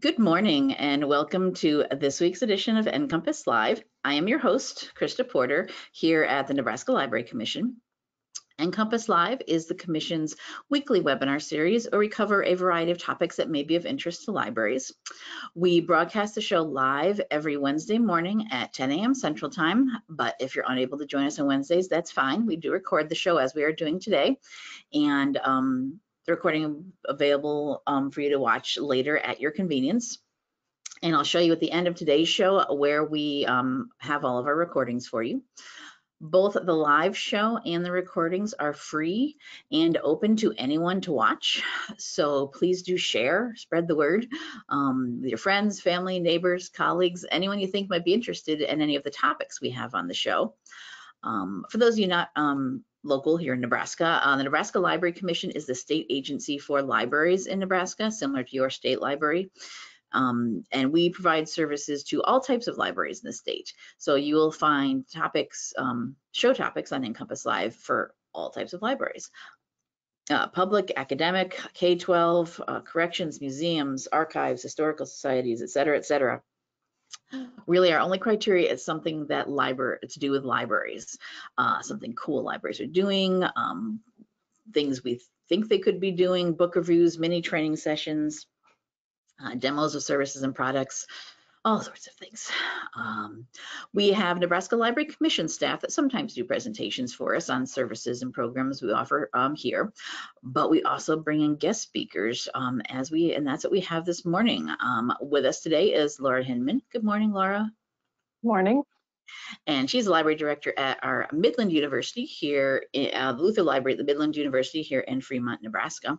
Good morning and welcome to this week's edition of NCompass Live. I am your host, Krista Porter, here at the Nebraska Library Commission. NCompass Live is the Commission's weekly webinar series where we cover a variety of topics that may be of interest to libraries. We broadcast the show live every Wednesday morning at 10 a.m. Central Time, but if you're unable to join us on Wednesdays, that's fine. We do record the show as we are doing today, and um, the recording available um, for you to watch later at your convenience. And I'll show you at the end of today's show where we um, have all of our recordings for you. Both the live show and the recordings are free and open to anyone to watch. So please do share, spread the word um, with your friends, family, neighbors, colleagues, anyone you think might be interested in any of the topics we have on the show. Um, for those of you not um, local here in Nebraska. Uh, the Nebraska Library Commission is the state agency for libraries in Nebraska, similar to your state library. Um, and we provide services to all types of libraries in the state. So you will find topics, um, show topics on NCompass Live for all types of libraries. Uh, public, academic, K-12, uh, corrections, museums, archives, historical societies, et cetera, et cetera really our only criteria is something that library to do with libraries uh, something cool libraries are doing um, things we think they could be doing book reviews mini training sessions uh, demos of services and products all sorts of things. Um, we have Nebraska Library Commission staff that sometimes do presentations for us on services and programs we offer um, here, but we also bring in guest speakers um, as we, and that's what we have this morning. Um, with us today is Laura Hinman. Good morning, Laura. Morning. And she's a library director at our Midland University here, uh, the Luther Library at the Midland University here in Fremont, Nebraska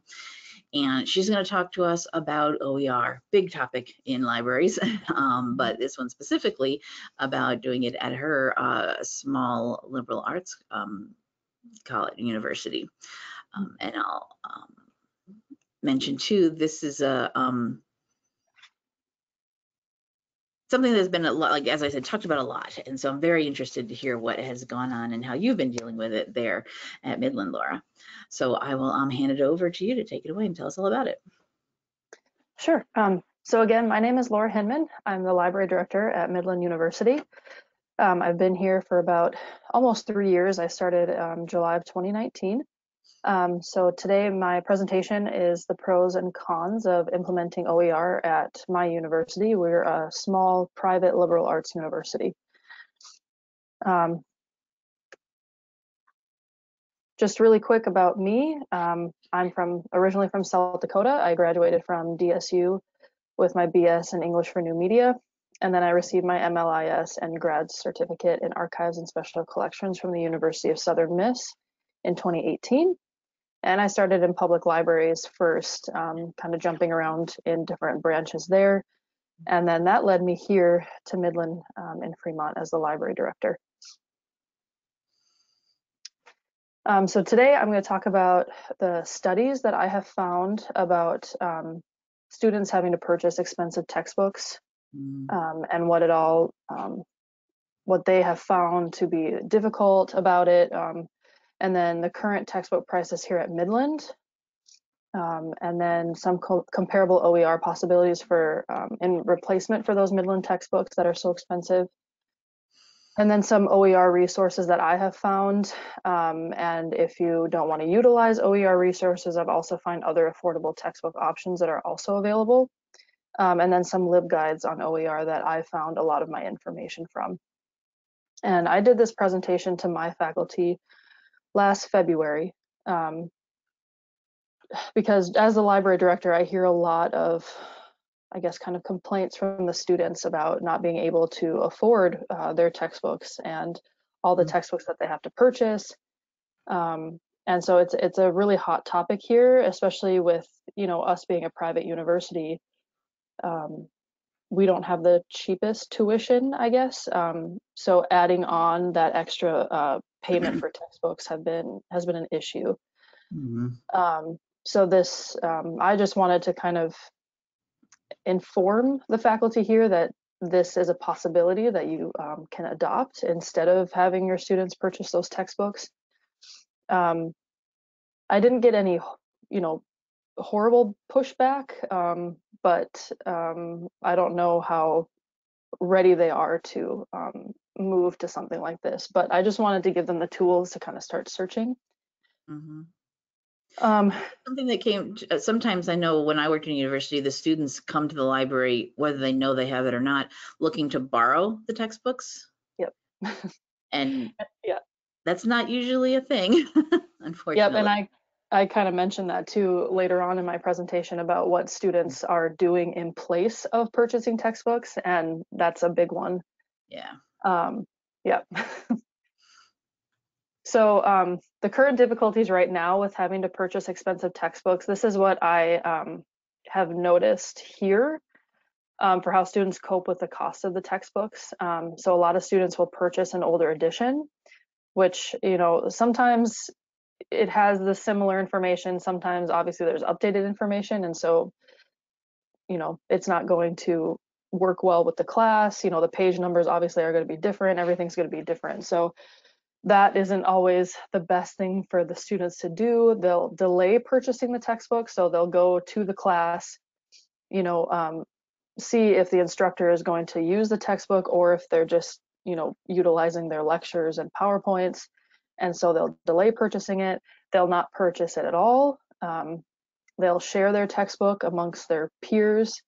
and she's going to talk to us about OER, big topic in libraries, um, but this one specifically about doing it at her uh, small liberal arts um, college university. Um, and I'll um, mention too, this is a um, something that's been a lot, like as I said, talked about a lot. And so I'm very interested to hear what has gone on and how you've been dealing with it there at Midland, Laura. So I will um, hand it over to you to take it away and tell us all about it. Sure. Um, so again, my name is Laura Hinman. I'm the library director at Midland University. Um, I've been here for about almost three years. I started um, July of 2019. Um, so today my presentation is the pros and cons of implementing OER at my university. We're a small private liberal arts university. Um, just really quick about me. Um, I'm from originally from South Dakota. I graduated from DSU with my BS in English for New Media. And then I received my MLIS and grad certificate in archives and special collections from the University of Southern Miss in 2018. And I started in public libraries first, um, kind of jumping around in different branches there. And then that led me here to Midland um, in Fremont as the library director. Um, so today I'm going to talk about the studies that I have found about um, students having to purchase expensive textbooks mm. um, and what it all, um, what they have found to be difficult about it, um, and then the current textbook prices here at Midland, um, and then some co comparable OER possibilities for in replacement for those Midland textbooks that are so expensive, and then some OER resources that I have found. Um, and if you don't want to utilize OER resources, I've also found other affordable textbook options that are also available. Um, and then some LibGuides on OER that I found a lot of my information from. And I did this presentation to my faculty last February um, because as the library director, I hear a lot of I guess, kind of complaints from the students about not being able to afford uh, their textbooks and all the mm-hmm. textbooks that they have to purchase. Um, and so it's it's a really hot topic here, especially with you know us being a private university. Um, we don't have the cheapest tuition, I guess. Um, so adding on that extra uh, payment for textbooks have been has been an issue. Mm-hmm. Um, so this, um, I just wanted to kind of inform the faculty here that this is a possibility that you um, can adopt instead of having your students purchase those textbooks. Um, I didn't get any, you know, horrible pushback, um, but um, I don't know how ready they are to um, move to something like this. But I just wanted to give them the tools to kind of start searching. Mhm. Um, Something that came, uh, sometimes I know when I worked in university, the students come to the library, whether they know they have it or not, looking to borrow the textbooks. Yep. And Yeah. that's not usually a thing, unfortunately. Yep, and I I kind of mentioned that too later on in my presentation about what students are doing in place of purchasing textbooks, and that's a big one. Yeah. Um, yep. so um, the current difficulties right now with having to purchase expensive textbooks, this is what I um, have noticed here um, for how students cope with the cost of the textbooks. Um, so a lot of students will purchase an older edition, which, you know, sometimes it has the similar information. Sometimes obviously there's updated information. And so, you know, it's not going to work well with the class. You know, the page numbers obviously are going to be different. Everything's going to be different. So that isn't always the best thing for the students to do. They'll delay purchasing the textbook. So they'll go to the class, you know, um, see if the instructor is going to use the textbook or if they're just, you know, utilizing their lectures and PowerPoints. And so they'll delay purchasing it. They'll not purchase it at all. Um, they'll share their textbook amongst their peers.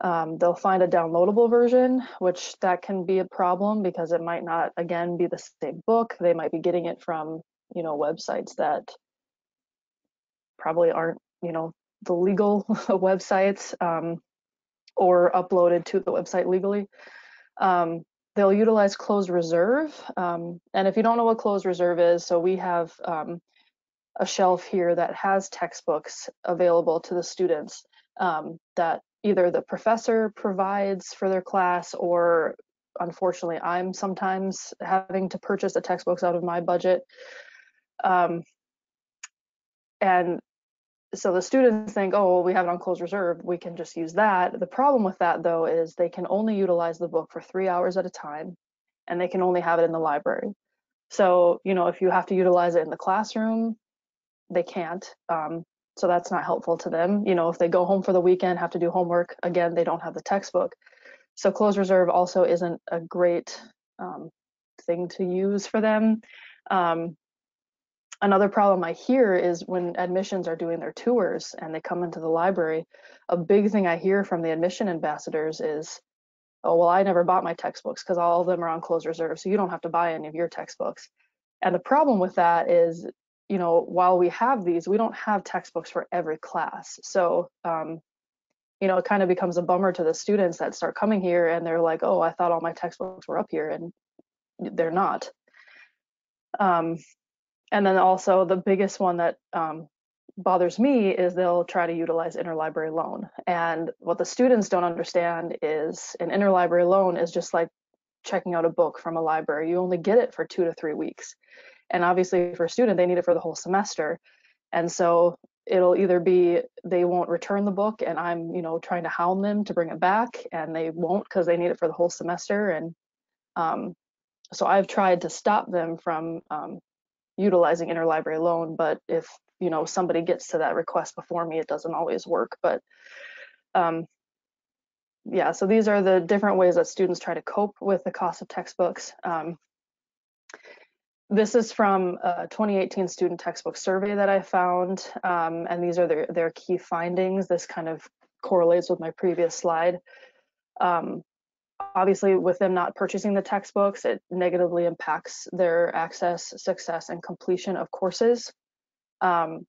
Um, they'll find a downloadable version, which that can be a problem because it might not, again, be the same book. They might be getting it from, you know, websites that probably aren't, you know, the legal websites um, or uploaded to the website legally. Um, they'll utilize closed reserve. Um, and if you don't know what closed reserve is, so we have um, a shelf here that has textbooks available to the students um, that either the professor provides for their class or unfortunately I'm sometimes having to purchase the textbooks out of my budget. Um, and so the students think, oh, well, we have it on closed reserve, we can just use that. The problem with that though is they can only utilize the book for three hours at a time and they can only have it in the library. So, you know, if you have to utilize it in the classroom, they can't. Um, so that's not helpful to them. You know, if they go home for the weekend, have to do homework, again, they don't have the textbook. So closed reserve also isn't a great um, thing to use for them. Um, another problem I hear is when admissions are doing their tours and they come into the library, a big thing I hear from the admission ambassadors is, oh, well, I never bought my textbooks because all of them are on closed reserve, so you don't have to buy any of your textbooks. And the problem with that is, you know, while we have these, we don't have textbooks for every class. So, um, you know, it kind of becomes a bummer to the students that start coming here and they're like, oh, I thought all my textbooks were up here, and they're not. Um, and then also the biggest one that um, bothers me is they'll try to utilize interlibrary loan. And what the students don't understand is an interlibrary loan is just like checking out a book from a library. You only get it for two to three weeks. And obviously for a student, they need it for the whole semester. And so it'll either be they won't return the book and I'm, you know, trying to hound them to bring it back and they won't because they need it for the whole semester. And um, so I've tried to stop them from um, utilizing interlibrary loan, but if you know somebody gets to that request before me, it doesn't always work. But um, yeah, so these are the different ways that students try to cope with the cost of textbooks. Um, this is from a 2018 student textbook survey that I found, um, and these are their, their key findings. This kind of correlates with my previous slide. Um, obviously with them not purchasing the textbooks, it negatively impacts their access, success, and completion of courses. Um,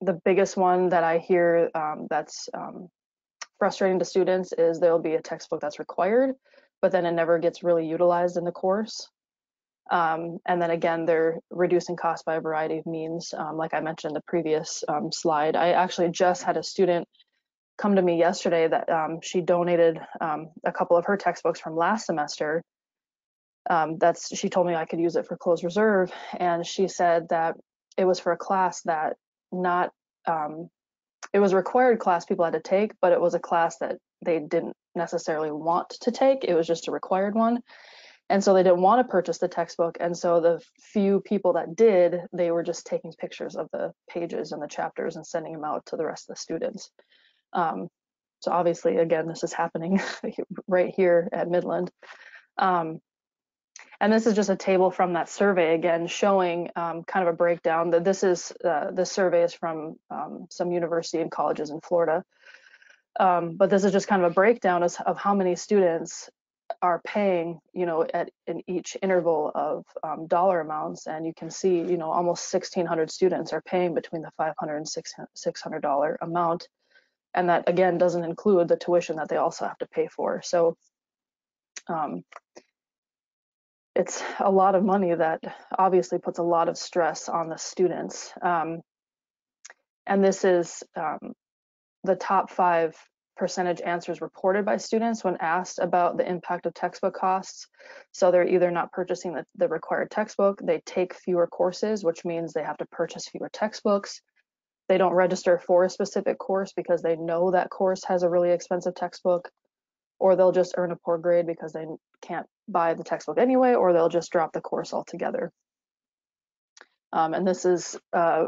the biggest one that I hear um, that's um, frustrating to students is there'll be a textbook that's required, but then it never gets really utilized in the course. Um, and then again, they're reducing costs by a variety of means. Um, like I mentioned in the previous um, slide, I actually just had a student come to me yesterday that um, she donated um, a couple of her textbooks from last semester. Um, that's she told me I could use it for closed reserve, and she said that it was for a class that not it was a required class people had to take, but it was a class that they didn't necessarily want to take. It was just a required one. And so they didn't want to purchase the textbook. And so the few people that did, they were just taking pictures of the pages and the chapters and sending them out to the rest of the students. Um, so obviously, again, this is happening right here at Midland. Um, and this is just a table from that survey again, showing um, kind of a breakdown. That this is uh, survey is from um, some university and colleges in Florida, um, but this is just kind of a breakdown of how many students are paying, you know, at in each interval of um, dollar amounts, and you can see, you know, almost 1,600 students are paying between the 500 and 600 dollar amount, and that again doesn't include the tuition that they also have to pay for. So um, it's a lot of money that obviously puts a lot of stress on the students. Um, and this is um, the top five percentage answers reported by students when asked about the impact of textbook costs. So they're either not purchasing the, the required textbook, they take fewer courses, which means they have to purchase fewer textbooks, they don't register for a specific course because they know that course has a really expensive textbook, or they'll just earn a poor grade because they can't buy the textbook anyway, or they'll just drop the course altogether. Um, and this is, uh,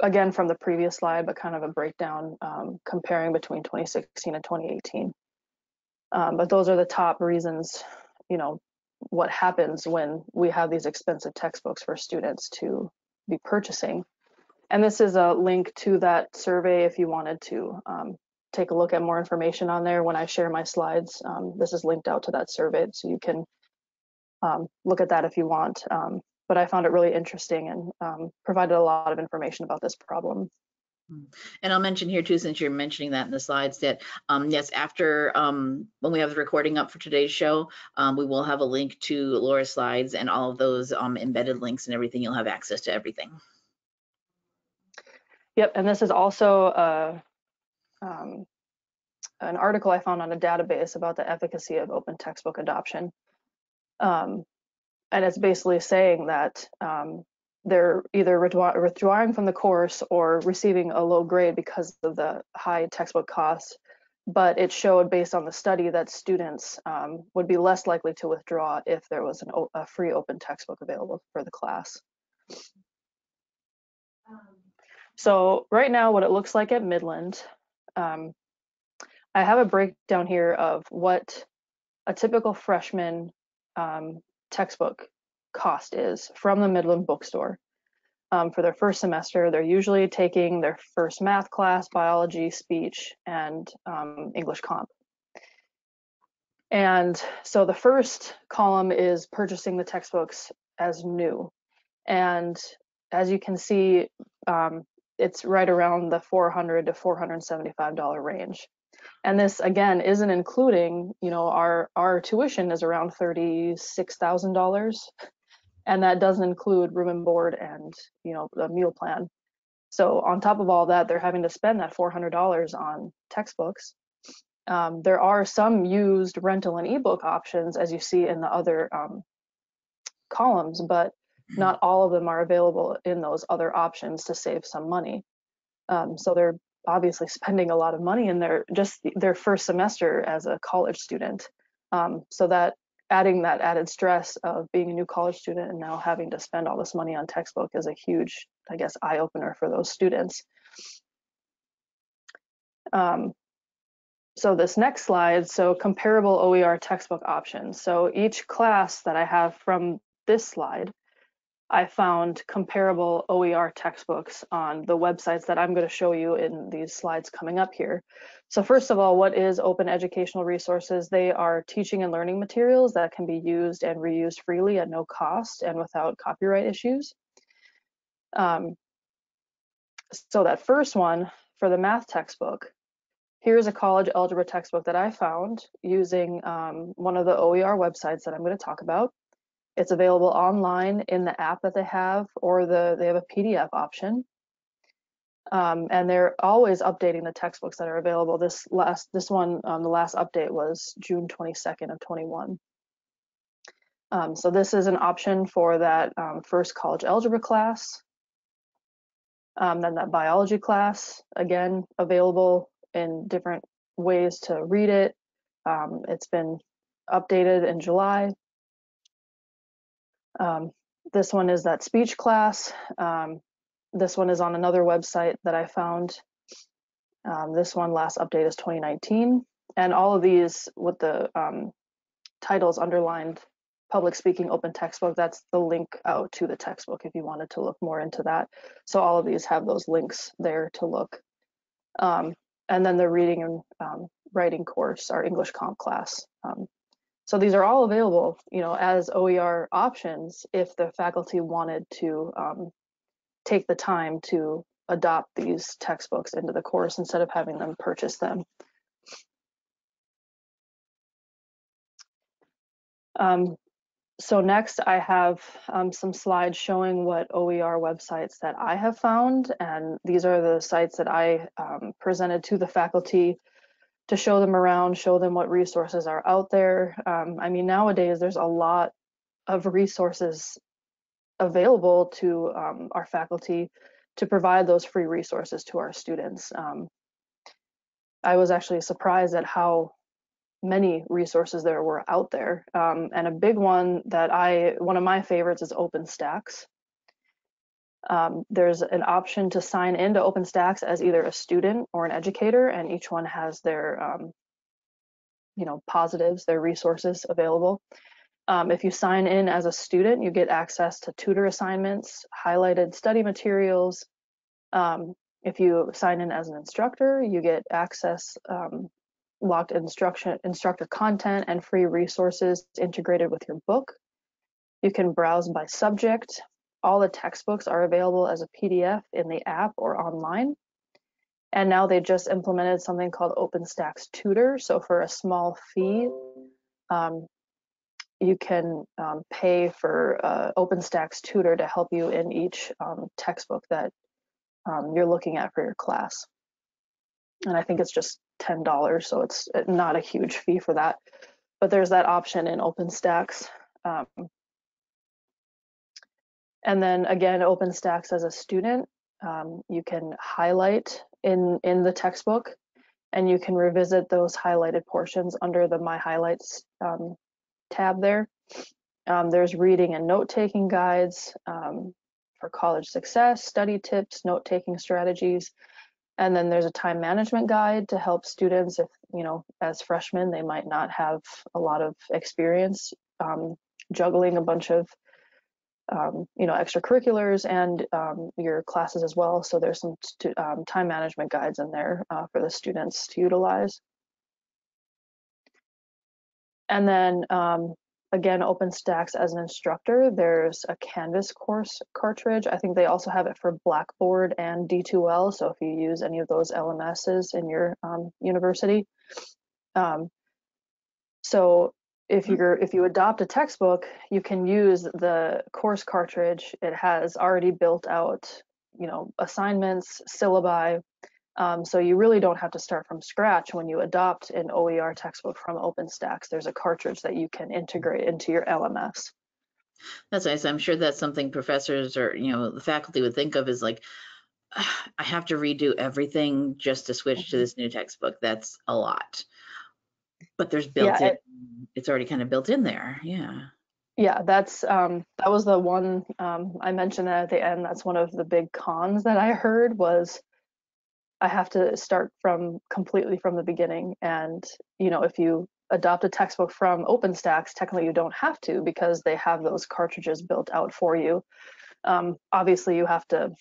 again, from the previous slide, but kind of a breakdown um, comparing between 2016 and 2018. Um, but those are the top reasons, you know, what happens when we have these expensive textbooks for students to be purchasing. And this is a link to that survey if you wanted to um, take a look at more information on there when I share my slides. Um, this is linked out to that survey, so you can um, look at that if you want. But I found it really interesting and um, provided a lot of information about this problem. Hmm. And I'll mention here too, since you're mentioning that in the slides, that um, yes, after um, when we have the recording up for today's show, um, we will have a link to Laura's slides and all of those um, embedded links and everything. You'll have access to everything. Yep, and this is also uh, um, an article I found on a database about the efficacy of open textbook adoption. Um, and it's basically saying that um, they're either withdrawing from the course or receiving a low grade because of the high textbook costs. But it showed based on the study that students um, would be less likely to withdraw if there was an, a free open textbook available for the class. So right now, what it looks like at Midland, um, I have a breakdown here of what a typical freshman um, textbook cost is from the Midland bookstore. Um, for their first semester, they're usually taking their first math class, biology, speech, and um, English comp. And so the first column is purchasing the textbooks as new. And as you can see, um, it's right around the 400 to 475 dollar range and this again isn't including you know our our tuition is around 36 thousand dollars. And that doesn't include room and board and you know the meal plan. So on top of all that they're having to spend that $400 on textbooks. Um, there are some used rental and ebook options as you see in the other um, columns but not all of them are available in those other options to save some money. Um, so they're obviously spending a lot of money in their just their first semester as a college student. Um, so that adding that added stress of being a new college student and now having to spend all this money on textbook is a huge, I guess, eye opener for those students. Um, so this next slide, so comparable OER textbook options. So each class that I have from this slide I found comparable OER textbooks on the websites that I'm going to show you in these slides coming up here. So first of all, what is open educational resources? They are teaching and learning materials that can be used and reused freely at no cost and without copyright issues. Um, so that first one for the math textbook, here's a college algebra textbook that I found using um, one of the OER websites that I'm going to talk about. It's available online in the app that they have, or the they have a PDF option. Um, and they're always updating the textbooks that are available. This last this one, um, the last update was June 22nd of 21. Um, so this is an option for that um, first college algebra class. Um, then that biology class, again, available in different ways to read it. Um, it's been updated in July um, this one is that speech class. Um, this one is on another website that I found. Um, this one last update is 2019. And all of these with the um, titles underlined public speaking open textbook, that's the link out to the textbook if you wanted to look more into that. So all of these have those links there to look. Um, and then the reading and um, writing course, our English comp class. So these are all available, you know, as OER options if the faculty wanted to um, take the time to adopt these textbooks into the course instead of having them purchase them. Um, so next I have um, some slides showing what OER websites that I have found and these are the sites that I um, presented to the faculty to show them around, show them what resources are out there. Um, I mean nowadays there's a lot of resources available to um, our faculty to provide those free resources to our students. Um, I was actually surprised at how many resources there were out there. Um, and a big one that I, one of my favorites is OpenStax. Um, there's an option to sign in into OpenStax as either a student or an educator, and each one has their, um, you know, positives, their resources available. Um, if you sign in as a student, you get access to tutor assignments, highlighted study materials. Um, if you sign in as an instructor, you get access um, locked instruction instructor content and free resources integrated with your book. You can browse by subject. All the textbooks are available as a PDF in the app or online. And now they just implemented something called OpenStax Tutor. So for a small fee, um, you can um, pay for uh, OpenStax Tutor to help you in each um, textbook that um, you're looking at for your class. And I think it's just $10, so it's uh, not a huge fee for that. But there's that option in OpenStax. And then again, OpenStax as a student, um, you can highlight in, in the textbook and you can revisit those highlighted portions under the My Highlights um, tab there. Um, there's reading and note-taking guides um, for college success, study tips, note-taking strategies, and then there's a time management guide to help students if, you know, as freshmen, they might not have a lot of experience um, juggling a bunch of, um, you know, extracurriculars and um, your classes as well. So there's some um, time management guides in there uh, for the students to utilize. And then um, again, OpenStax as an instructor. There's a Canvas course cartridge. I think they also have it for Blackboard and D2L. So if you use any of those LMSs in your um, university. Um, so if hmm. you're if you adopt a textbook, you can use the course cartridge. It has already built out, you know, assignments, syllabi, um, so you really don't have to start from scratch when you adopt an OER textbook from OpenStax. There's a cartridge that you can integrate into your LMS. That's nice. I'm sure that's something professors or you know the faculty would think of as like, I have to redo everything just to switch to mm-hmm. this new textbook. That's a lot. But there's built yeah, in. It, it's already kind of built in there. Yeah. Yeah, that's um, that was the one um, I mentioned that at the end. That's one of the big cons that I heard was I have to start from completely from the beginning. And, you know, if you adopt a textbook from OpenStax, technically you don't have to because they have those cartridges built out for you. Um, obviously, you have to,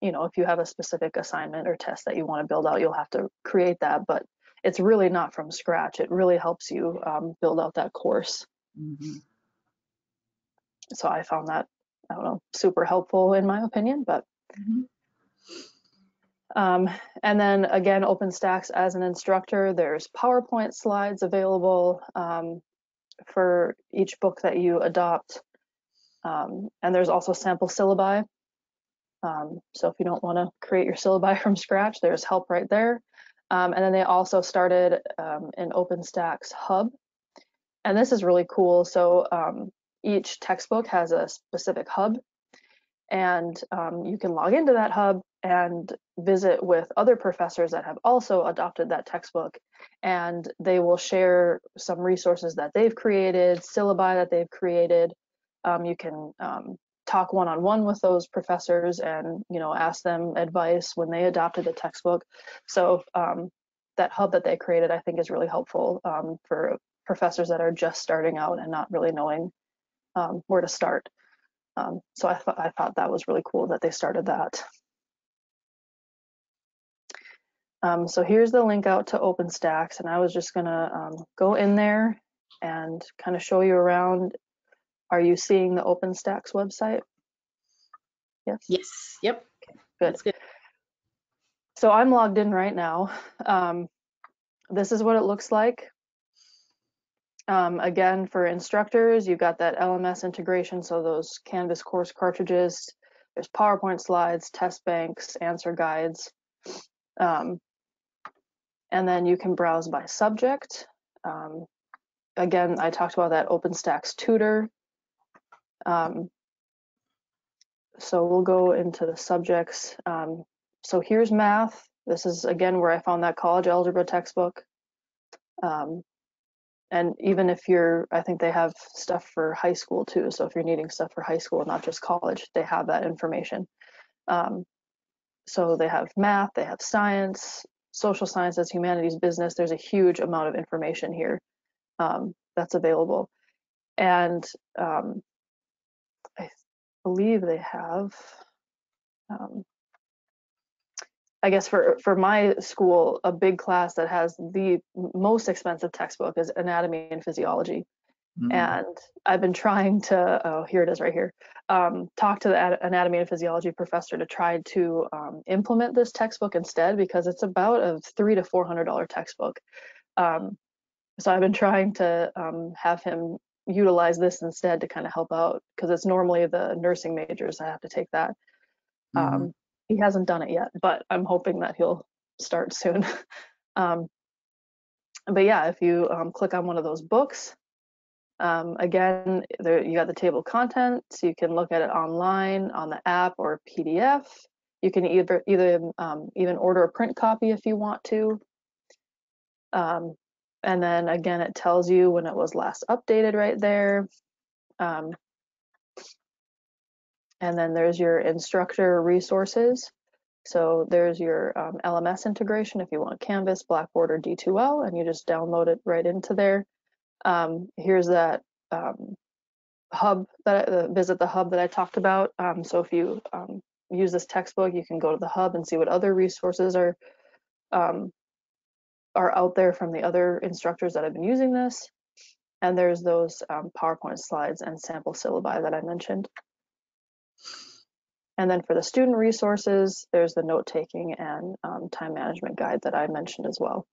you know, if you have a specific assignment or test that you want to build out, you'll have to create that. But it's really not from scratch. It really helps you um, build out that course. Mm-hmm. So I found that, I don't know, super helpful in my opinion, but. Mm-hmm. Um, and then again, OpenStax as an instructor, there's PowerPoint slides available um, for each book that you adopt. Um, and there's also sample syllabi. Um, so if you don't want to create your syllabi from scratch, there's help right there. Um, and then they also started um, an OpenStax hub. And this is really cool. So each textbook has a specific hub and um, you can log into that hub and visit with other professors that have also adopted that textbook and they will share some resources that they've created syllabi that they've created um, you can um, talk one-on-one with those professors and you know ask them advice when they adopted the textbook. So um, that hub that they created, I think, is really helpful um, for professors that are just starting out and not really knowing um, where to start. Um, so I thought I thought that was really cool that they started that. Um, so here's the link out to OpenStax, and I was just gonna um, go in there and kind of show you around. Are you seeing the OpenStax website? Yes. Yes. Yep. Okay, good. good. So I'm logged in right now. Um, this is what it looks like. Um, again, for instructors, you've got that LMS integration, so those Canvas course cartridges, there's PowerPoint slides, test banks, answer guides. Um, and then you can browse by subject. Um, again, I talked about that OpenStax tutor. Um, so we'll go into the subjects. Um, so here's math. This is again where I found that college algebra textbook. Um, and even if you're, I think they have stuff for high school too. So if you're needing stuff for high school, not just college, they have that information. Um, so they have math, they have science, social sciences, humanities, business. There's a huge amount of information here um, that's available. And um, believe they have, um, I guess for, for my school, a big class that has the most expensive textbook is anatomy and physiology. Mm. And I've been trying to, oh, here it is right here, um, talk to the anatomy and physiology professor to try to um, implement this textbook instead because it's about a three to four hundred dollar textbook. Um, so I've been trying to um, have him utilize this instead to kind of help out because it's normally the nursing majors that have to take that. Mm. he hasn't done it yet, but I'm hoping that he'll start soon. Um, but yeah, if you click on one of those books, um, again, there, you got the table of contents. You can look at it online on the app or PDF. You can either either um, even order a print copy if you want to. Um, and then again, it tells you when it was last updated right there. Um, and then there's your instructor resources. So there's your um, LMS integration if you want Canvas, Blackboard, or D2L, and you just download it right into there. Um, here's that um, hub that uh, visit the hub that I talked about. Um, so if you um, use this textbook, you can go to the hub and see what other resources are um, are out there from the other instructors that have been using this. And there's those um, PowerPoint slides and sample syllabi that I mentioned. And then for the student resources, there's the note taking and um, time management guide that I mentioned as well.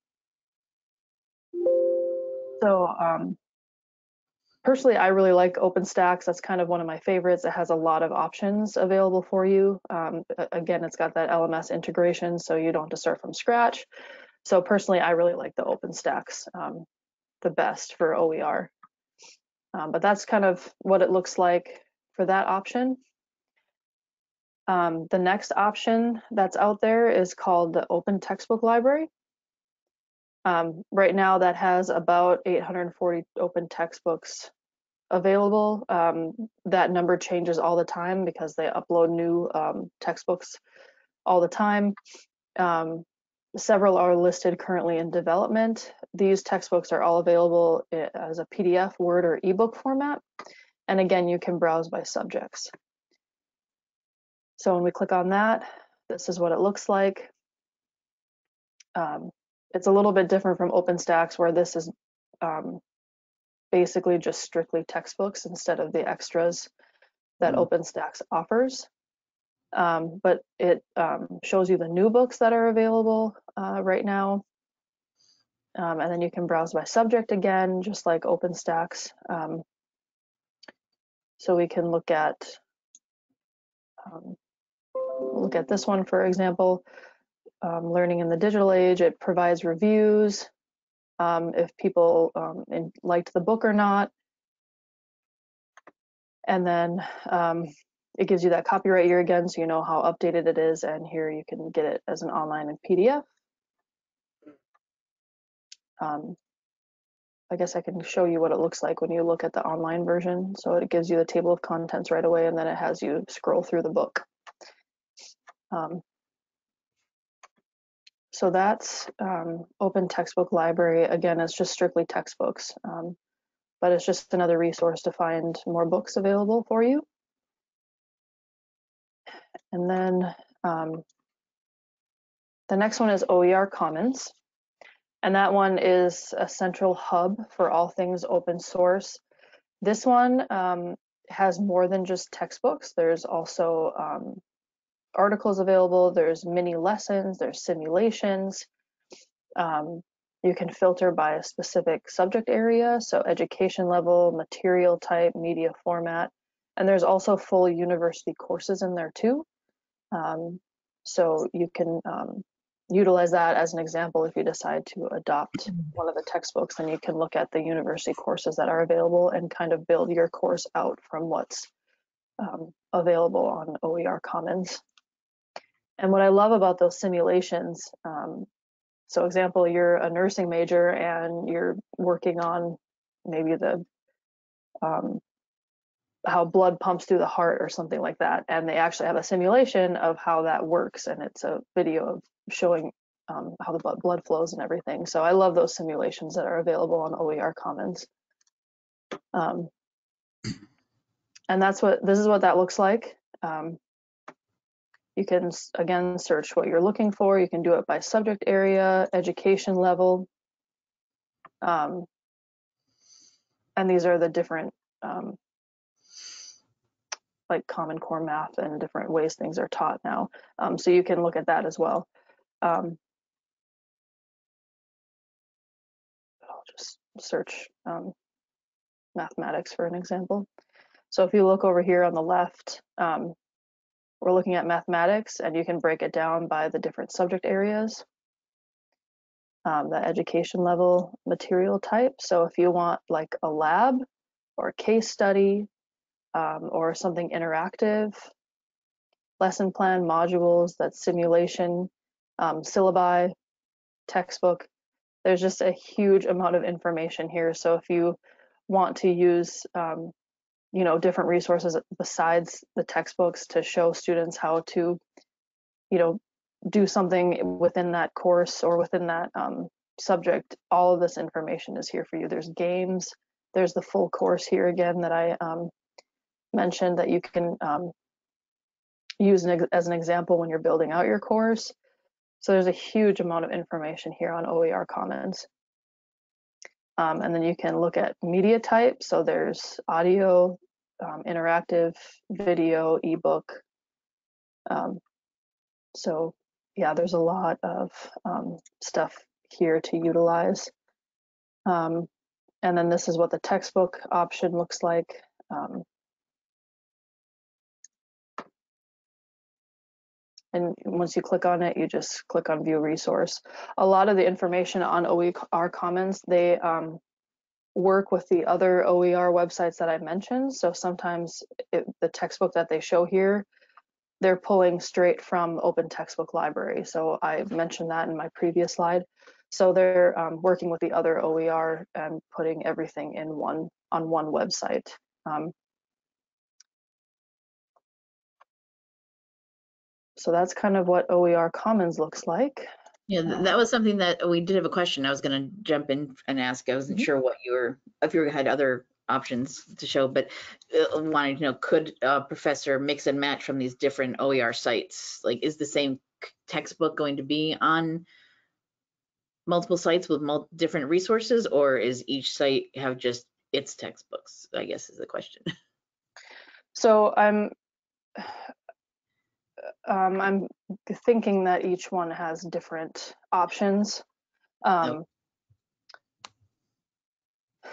So um, personally, I really like OpenStax. That's kind of one of my favorites. It has a lot of options available for you. Um, again, it's got that LMS integration, so you don't have to start from scratch. So personally, I really like the OpenStax um, the best for OER. Um, but that's kind of what it looks like for that option. Um, the next option that's out there is called the Open Textbook Library. Um, right now, that has about 840 open textbooks available. Um, that number changes all the time because they upload new um, textbooks all the time. Um, several are listed currently in development. These textbooks are all available as a PDF, Word, or ebook format. And again, you can browse by subjects. So when we click on that, this is what it looks like. Um, it's a little bit different from OpenStax where this is um, basically just strictly textbooks instead of the extras that mm. OpenStax offers. Um, but it um, shows you the new books that are available uh, right now. Um, and then you can browse by subject again, just like OpenStax. Um, so we can look at um, look at this one, for example um, learning in the digital age. It provides reviews if people liked the book or not. And then it gives you that copyright year again, so you know how updated it is. And here you can get it as an online and PDF. Um, I guess I can show you what it looks like when you look at the online version. So it gives you the table of contents right away, and then it has you scroll through the book. Um, so that's um, Open Textbook Library. Again, it's just strictly textbooks, um, but it's just another resource to find more books available for you. And then um, the next one is OER Commons. And that one is a central hub for all things open source. This one um, has more than just textbooks. There's also um, articles available, there's mini lessons, there's simulations. Um, you can filter by a specific subject area, so education level, material type, media format, and there's also full university courses in there too. Um, so you can um, utilize that as an example if you decide to adopt mm-hmm. one of the textbooks then you can look at the university courses that are available and kind of build your course out from what's um, available on OER Commons. And what I love about those simulations, um, so example, you're a nursing major and you're working on maybe the um, how blood pumps through the heart or something like that, and they actually have a simulation of how that works, and it's a video of showing um, how the blood flows and everything. So I love those simulations that are available on OER Commons. Um, and that's what this is what that looks like. Um, you can again search what you're looking for. You can do it by subject area, education level. Um, and these are the different um, like Common Core math and different ways things are taught now. Um, so you can look at that as well. Um, I'll just search um, mathematics for an example. So if you look over here on the left, um, we're looking at mathematics and you can break it down by the different subject areas, um, the education level material type. So if you want like a lab or a case study um, or something interactive, lesson plan modules, that simulation, um, syllabi, textbook. There's just a huge amount of information here. So if you want to use, um, you know, different resources besides the textbooks to show students how to, you know, do something within that course or within that um, subject, all of this information is here for you. There's games. There's the full course here again that I um, mentioned that you can um, use an as an example when you're building out your course. So there's a huge amount of information here on OER Commons. Um, and then you can look at media type. So there's audio, um, interactive, video, ebook. Um, so yeah, there's a lot of um, stuff here to utilize. Um, and then this is what the textbook option looks like. And once you click on it, you just click on view resource. A lot of the information on OER Commons, they um, work with the other OER websites that I mentioned. So sometimes it, the textbook that they show here, they're pulling straight from Open Textbook Library. So I mentioned that in my previous slide. So they're um, working with the other OER and putting everything in one on one website. Um, So that's kind of what OER Commons looks like. Yeah, that was something that we did have a question. I was going to jump in and ask. I wasn't mm -hmm. sure what you were, if you had other options to show, but uh, wanted to know, could a professor mix and match from these different OER sites? Like, is the same textbook going to be on multiple sites with mul different resources, or is each site have just its textbooks? I guess is the question. So I'm um, I'm thinking that each one has different options. Um, yep.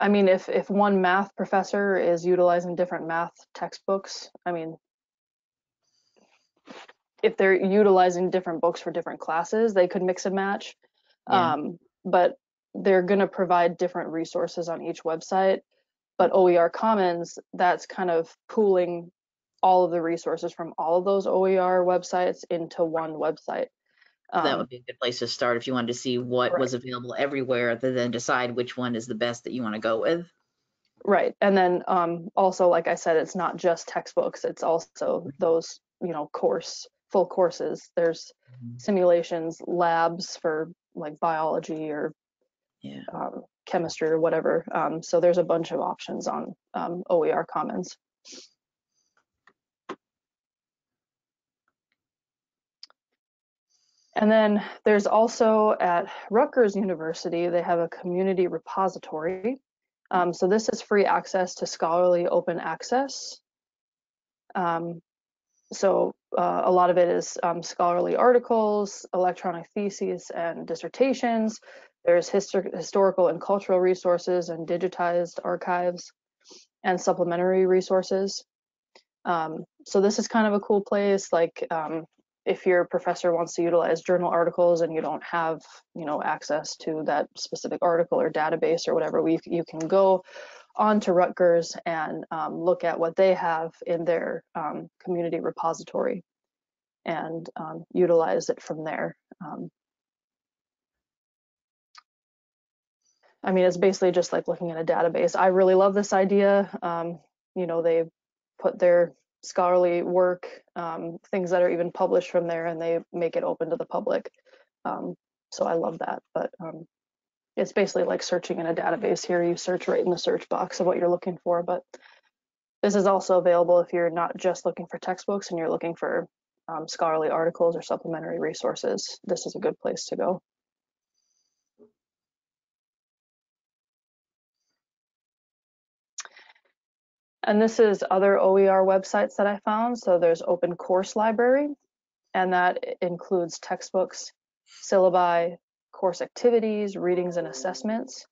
I mean, if if one math professor is utilizing different math textbooks, I mean, if they're utilizing different books for different classes, they could mix and match. Yeah. Um, but they're going to provide different resources on each website. But OER Commons, that's kind of pooling all of the resources from all of those OER websites into one website. So that Um, would be a good place to start if you wanted to see what Right. was available everywhere, to then decide which one is the best that you want to go with. Right. And then um, also, like I said, it's not just textbooks, it's also those, you know, course, full courses. There's Mhm. simulations, labs for like biology or Yeah. um, chemistry or whatever. Um, so there's a bunch of options on um, OER Commons. And then there's also at Rutgers University, they have a community repository. Um, so this is free access to scholarly open access. Um, so uh, a lot of it is um, scholarly articles, electronic theses, and dissertations. There's histor- historical and cultural resources and digitized archives and supplementary resources. Um, so this is kind of a cool place. Like um, if your professor wants to utilize journal articles and you don't have, you know, access to that specific article or database or whatever, we, you can go on to Rutgers and um, look at what they have in their um, community repository and um, utilize it from there. Um, I mean, it's basically just like looking at a database. I really love this idea. Um, you know, they put their scholarly work, um, things that are even published from there, and they make it open to the public. Um, so I love that. But um, it's basically like searching in a database here. You search right in the search box of what you're looking for. But this is also available if you're not just looking for textbooks and you're looking for um, scholarly articles or supplementary resources. This is a good place to go. And this is other OER websites that I found. So there's Open Course Library, and that includes textbooks, syllabi, course activities, readings, and assessments.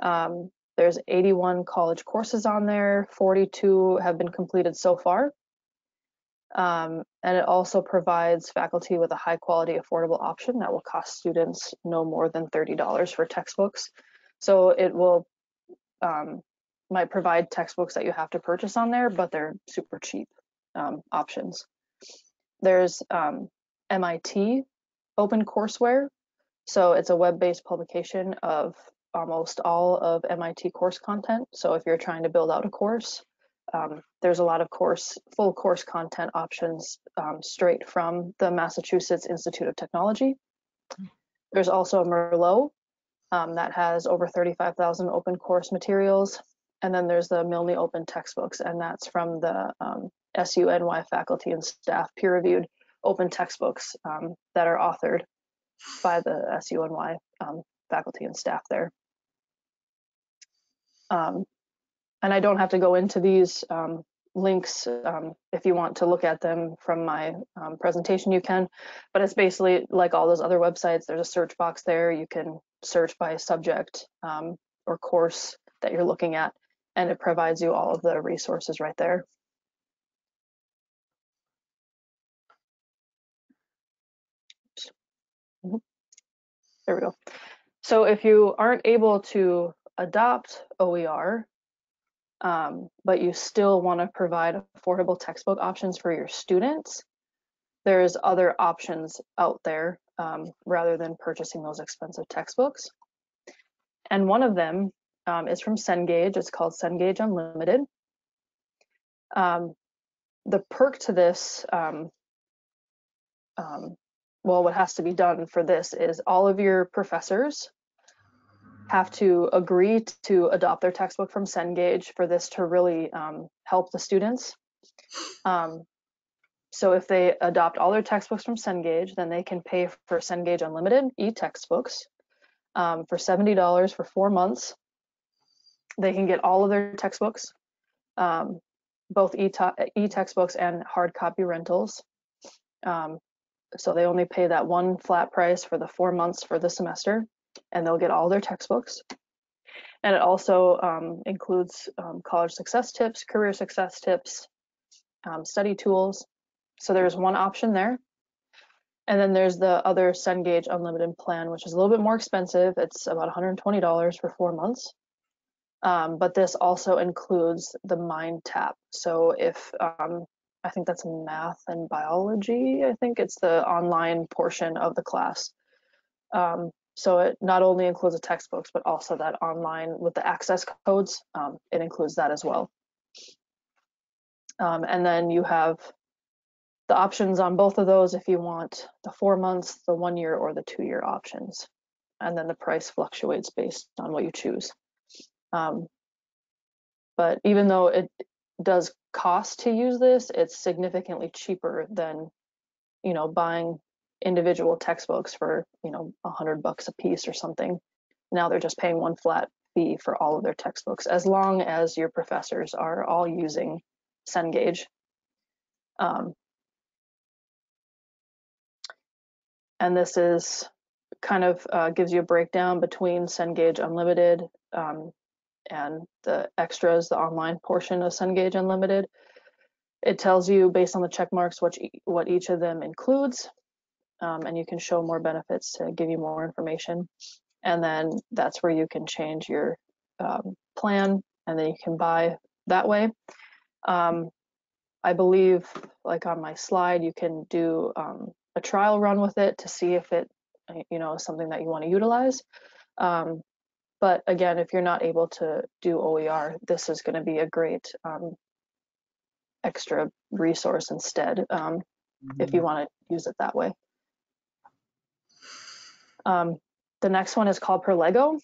Um, there's 81 college courses on there, 42 have been completed so far. Um, and it also provides faculty with a high quality, affordable option that will cost students no more than $30 for textbooks. So it will um, might provide textbooks that you have to purchase on there, but they're super cheap um, options. There's um, MIT Open Courseware. So it's a web-based publication of almost all of MIT course content. So if you're trying to build out a course, um, there's a lot of course, full course content options um, straight from the Massachusetts Institute of Technology. There's also Merlot um, that has over 35,000 open course materials. And then there's the Milne Open textbooks, and that's from the um, SUNY faculty and staff peer-reviewed open textbooks um, that are authored by the SUNY um, faculty and staff there. Um, and I don't have to go into these um, links. Um, if you want to look at them from my um, presentation, you can. But it's basically like all those other websites. There's a search box there. You can search by subject or course that you're looking at, and it provides you all of the resources right there. Mhm. There we go. So if you aren't able to adopt OER, um, but you still want to provide affordable textbook options for your students, there's other options out there um, rather than purchasing those expensive textbooks. And one of them um, is from Cengage. It's called Cengage Unlimited. Um, the perk to this, um, um, well, what has to be done for this is all of your professors have to agree to adopt their textbook from Cengage for this to really um, help the students. Um, so if they adopt all their textbooks from Cengage, then they can pay for Cengage Unlimited e-textbooks for $70 for four months. They can get all of their textbooks, um, both e-textbooks and hard copy rentals. Um, so they only pay that one flat price for the four months for the semester, and they'll get all their textbooks. And it also um, includes um, college success tips, career success tips, um, study tools. So there's one option there. And then there's the other Cengage Unlimited plan, which is a little bit more expensive. It's about $120 for four months. Um, but this also includes the MindTap. So if um, I think that's math and biology. I think it's the online portion of the class. Um, so it not only includes the textbooks, but also that online with the access codes, um, it includes that as well. Um, and then you have the options on both of those if you want the four months, the one year, or the two year options. And then the price fluctuates based on what you choose. Um, but even though it does cost to use this, it's significantly cheaper than, you know, buying individual textbooks for, you know, a hundred bucks a piece or something. Now they're just paying one flat fee for all of their textbooks, as long as your professors are all using Cengage. Um, and this is kind of uh, gives you a breakdown between Cengage Unlimited um, and the extras, the online portion of Cengage Unlimited. It tells you based on the check marks what, what each of them includes, um, and you can show more benefits to give you more information. And then that's where you can change your um, plan, and then you can buy that way. Um, I believe, like on my slide, you can do um, a trial run with it to see if it, you know, is something that you want to utilize. Um, but again, if you're not able to do OER, this is going to be a great um, extra resource instead um, mm-hmm. if you mm-hmm. want to use it that way. Um, the next one is called Perlego.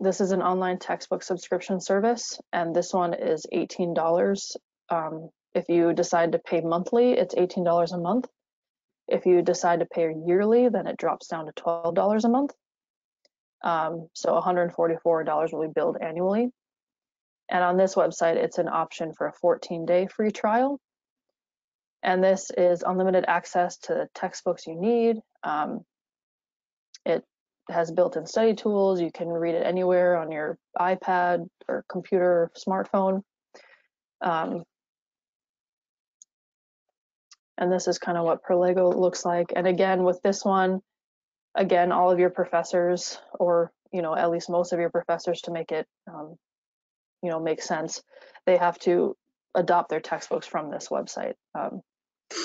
This is an online textbook subscription service, and this one is $18. Um, if you decide to pay monthly, it's $18 a month. If you decide to pay yearly, then it drops down to $12 a month. Um, so $144 will be billed annually. And on this website, it's an option for a 14 day free trial. And this is unlimited access to the textbooks you need. Um, it has built in study tools. You can read it anywhere on your iPad or computer, or smartphone. Um, and this is kind of what Perlego looks like. And again, with this one, again, all of your professors, or you know, at least most of your professors, to make it, um, you know, make sense, they have to adopt their textbooks from this website. Um,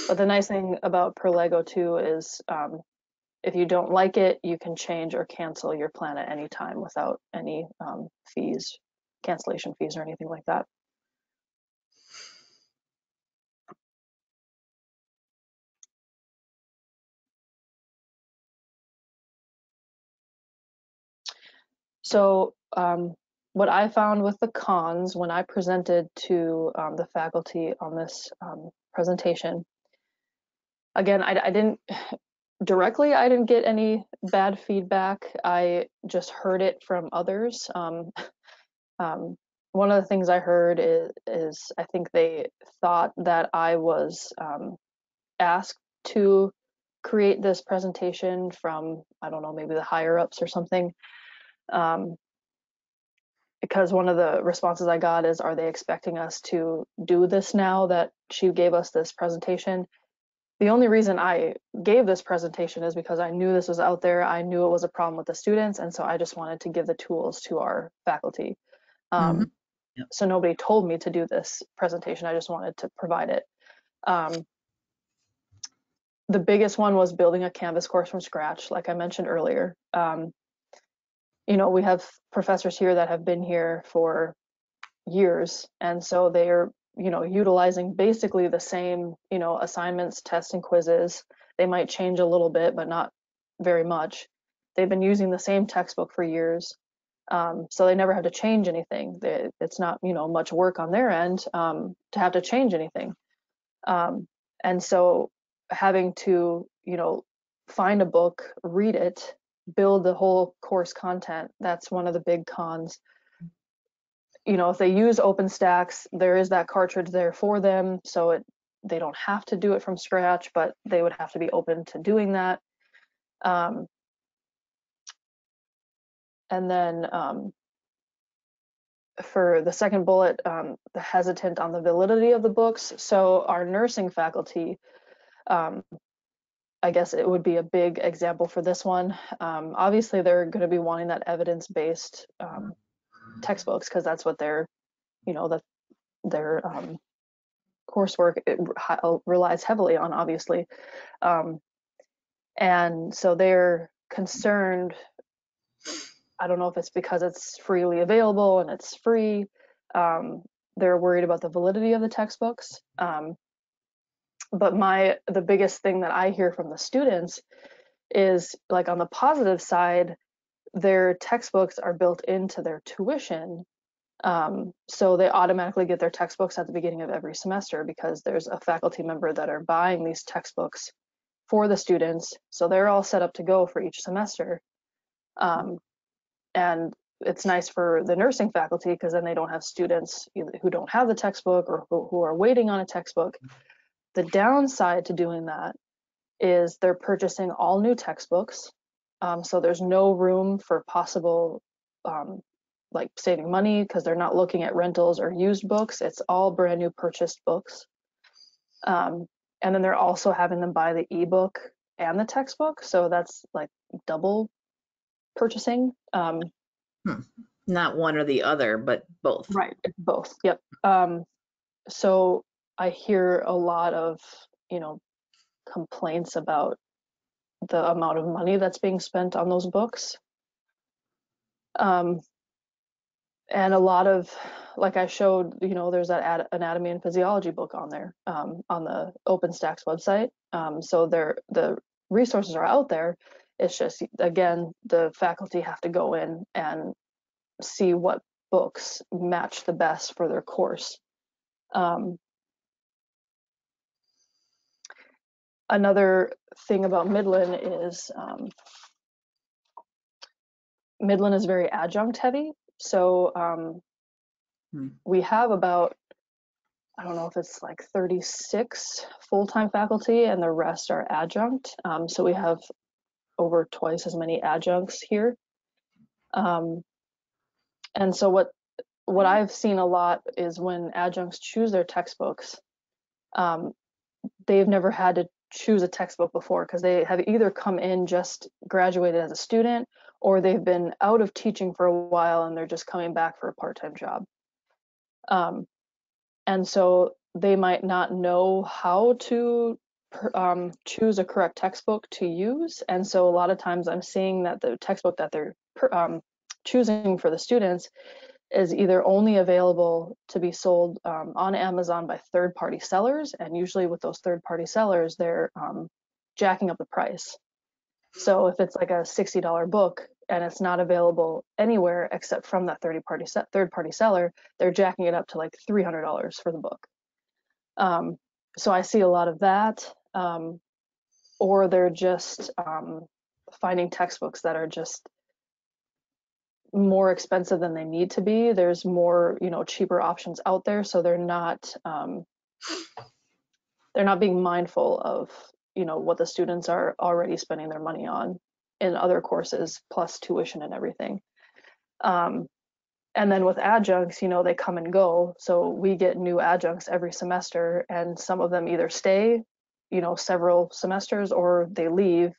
but the nice thing about Perlego too is, um, if you don't like it, you can change or cancel your plan at any time without any um, fees, cancellation fees, or anything like that. So um, what I found with the cons when I presented to um, the faculty on this um, presentation, again, I, I, didn't directly, I didn't get any bad feedback. I just heard it from others. Um, um, one of the things I heard is, is, I think they thought that I was um, asked to create this presentation from, I don't know, maybe the higher ups or something. Um, because one of the responses I got is, are they expecting us to do this now that she gave us this presentation? The only reason I gave this presentation is because I knew this was out there. I knew it was a problem with the students. And so I just wanted to give the tools to our faculty. Um, mm-hmm. yep. So nobody told me to do this presentation. I just wanted to provide it. Um, the biggest one was building a Canvas course from scratch, like I mentioned earlier. Um, you know, we have professors here that have been here for years, and so they are, you know, utilizing basically the same, you know, assignments, tests, and quizzes. They might change a little bit, but not very much. They've been using the same textbook for years, um, so they never have to change anything. They, it's not, you know, much work on their end um, to have to change anything. Um, and so having to, you know, find a book, read it, build the whole course content. That's one of the big cons. You know, if they use OpenStax, there is that cartridge there for them, so it they don't have to do it from scratch, but they would have to be open to doing that. Um, and then um, for the second bullet, um, the hesitant on the validity of the books. So our nursing faculty, um, I guess it would be a big example for this one. Um, obviously, they're going to be wanting that evidence-based um, textbooks because that's what they're, you know, that their um, coursework it relies heavily on, obviously. Um, and so they're concerned. I don't know if it's because it's freely available and it's free. Um, they're worried about the validity of the textbooks. But my the biggest thing that I hear from the students is like on the positive side, their textbooks are built into their tuition. Um, so they automatically get their textbooks at the beginning of every semester because there's a faculty member that are buying these textbooks for the students. So they're all set up to go for each semester. Um, and it's nice for the nursing faculty because then they don't have students who don't have the textbook or who, who are waiting on a textbook. The downside to doing that is they're purchasing all new textbooks. Um, so there's no room for possible um, like saving money because they're not looking at rentals or used books. It's all brand new purchased books. Um, and then they're also having them buy the ebook and the textbook. So that's like double purchasing. Um, hmm. Not one or the other, but both. Right, both. Yep. Um, so I hear a lot of, you know, complaints about the amount of money that's being spent on those books. Um, and a lot of, like I showed, you know, there's that anatomy and physiology book on there um, on the OpenStax website. Um, so there, the resources are out there. It's just, again, the faculty have to go in and see what books match the best for their course. Um, another thing about Midland is um, Midland is very adjunct heavy. So um, hmm. we have about, I don't know if it's like 36 full-time faculty and the rest are adjunct. Um, so we have over twice as many adjuncts here. Um, and so what what I've seen a lot is when adjuncts choose their textbooks, um, they've never had to choose a textbook before because they have either come in just graduated as a student or they've been out of teaching for a while and they're just coming back for a part-time job. Um, and so they might not know how to um, choose a correct textbook to use. And so a lot of times I'm seeing that the textbook that they're um, choosing for the students is either only available to be sold um, on Amazon by third party sellers. And usually with those third party sellers, they're um, jacking up the price. So if it's like a $60 book and it's not available anywhere except from that third party third party seller, they're jacking it up to like $300 for the book. Um, so I see a lot of that. Um, or they're just um, finding textbooks that are just more expensive than they need to be. There's more, you know, cheaper options out there, so they're not um, they're not being mindful of, you know, what the students are already spending their money on in other courses plus tuition and everything. Um, and then with adjuncts, you know, they come and go. So we get new adjuncts every semester, and some of them either stay, you know, several semesters or they leave.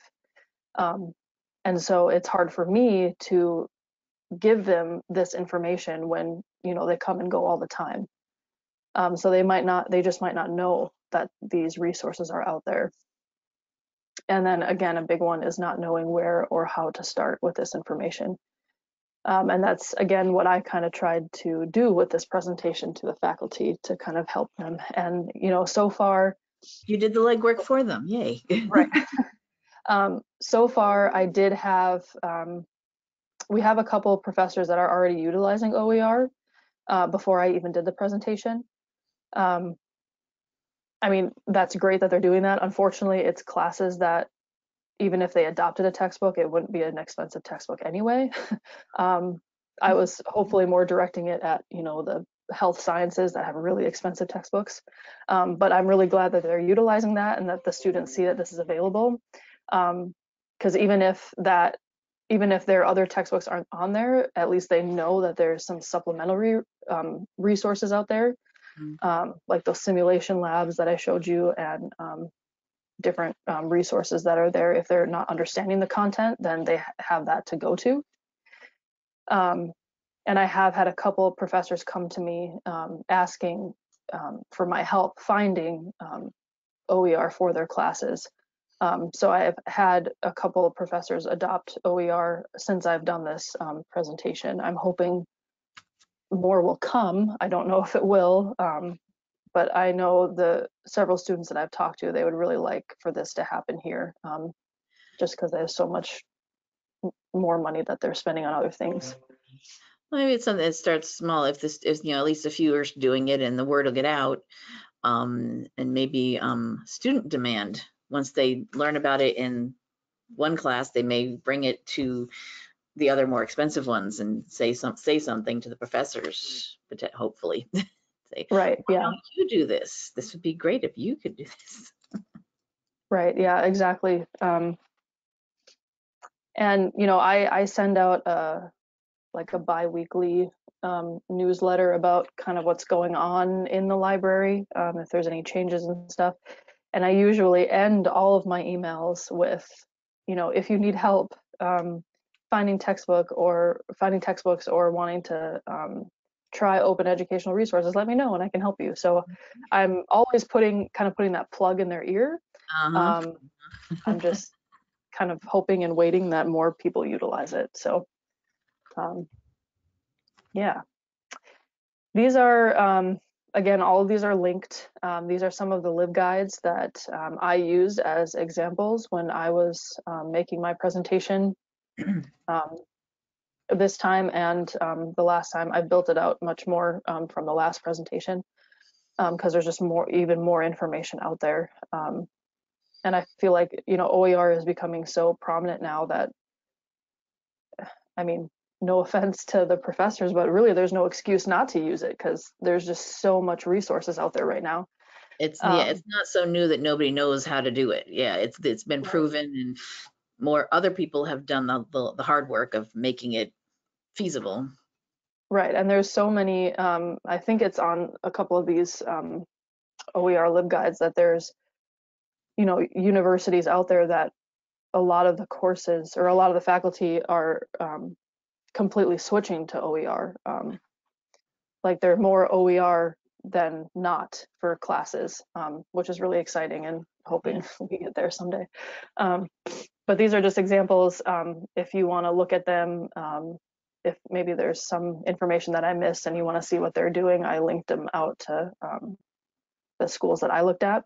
Um, and so it's hard for me to give them this information when you know they come and go all the time. Um, so they might not they just might not know that these resources are out there. And then again a big one is not knowing where or how to start with this information. Um, and that's again what i kind of tried to do with this presentation to the faculty to kind of help them. And you know so far you did the legwork for them yay. Right. Um, so far i did have um, we have a couple of professors that are already utilizing OER uh, before I even did the presentation. Um, I mean, that's great that they're doing that. Unfortunately, it's classes that even if they adopted a textbook, it wouldn't be an expensive textbook anyway. um, I was hopefully more directing it at, you know, the health sciences that have really expensive textbooks. Um, but I'm really glad that they're utilizing that and that the students see that this is available. Because um, even if that even if their other textbooks aren't on there, at least they know that there's some supplementary um, resources out there, mm-hmm. um, like those simulation labs that I showed you and um, different um, resources that are there. If they're not understanding the content, then they have that to go to. Um, and I have had a couple of professors come to me um, asking um, for my help finding um, OER for their classes. Um, so I have had a couple of professors adopt OER since I've done this um, presentation. I'm hoping more will come. I don't know if it will, um, but I know the several students that I've talked to, they would really like for this to happen here, um, just because there's so much more money that they're spending on other things. Maybe it's something that starts small. If this is, you know, at least a few are doing it and the word will get out. Um, and maybe um, student demand, once they learn about it in one class, they may bring it to the other more expensive ones and say some say something to the professors, but hopefully. say, Right, why yeah, don't you do this? This would be great if you could do this. right, yeah, exactly. Um, and you know, I I send out a like a biweekly um, newsletter about kind of what's going on in the library, um, if there's any changes and stuff. And I usually end all of my emails with, you know, if you need help um, finding textbook or finding textbooks or wanting to um, try open educational resources, let me know and I can help you. So I'm always putting kind of putting that plug in their ear. Uh-huh. Um, I'm just kind of hoping and waiting that more people utilize it. So, um, yeah. These are, um, again, all of these are linked. Um, these are some of the LibGuides that um, I used as examples when I was um, making my presentation um, this time and um, the last time. I built it out much more um, from the last presentation because there's just more, even more information out there. Um, and I feel like, you know, OER is becoming so prominent now that, I mean, no offense to the professors, but really there's no excuse not to use it because there's just so much resources out there right now. It's yeah, Um, it's not so new that nobody knows how to do it. Yeah, it's it's been proven and more other people have done the, the, the hard work of making it feasible. Right, and there's so many. Um, I think it's on a couple of these um, OER libguides that there's, you know, universities out there that a lot of the courses or a lot of the faculty are um, completely switching to OER. Um, like they're more OER than not for classes, um, which is really exciting and hoping we get there someday. Um, but these are just examples. Um, if you want to look at them, um, if maybe there's some information that I missed and you want to see what they're doing, I linked them out to um, the schools that I looked at.